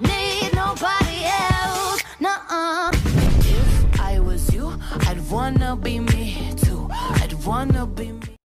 need nobody else. Nuh-uh. If I was you, I'd wanna be me too. I'd wanna be me.